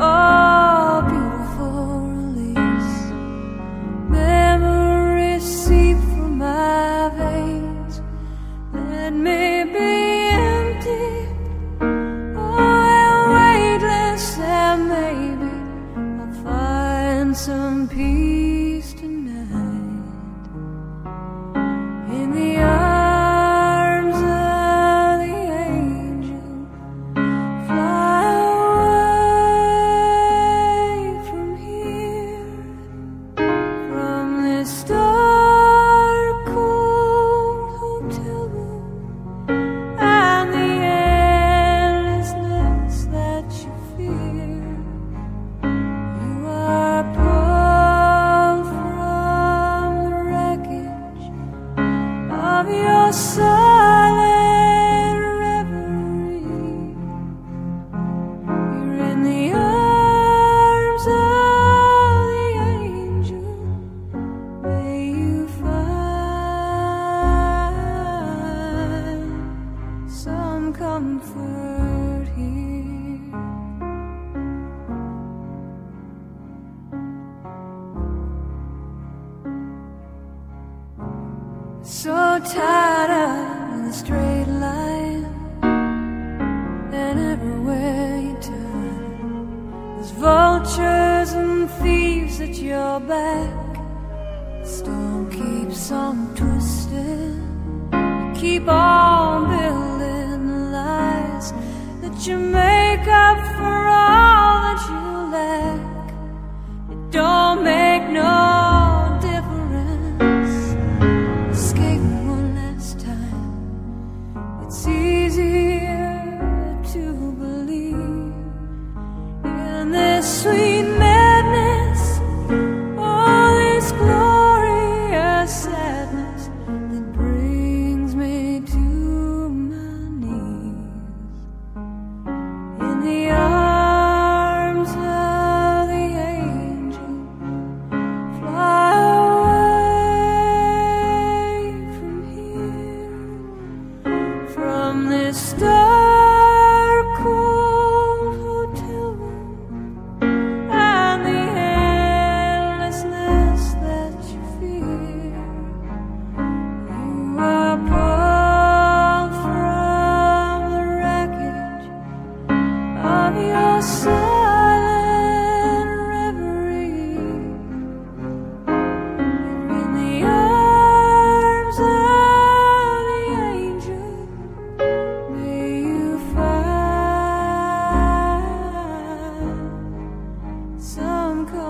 Oh, So tired of the straight line, and everywhere you turn, there's vultures and thieves at your back. The storm keeps on twisting. Keep on you make up for all?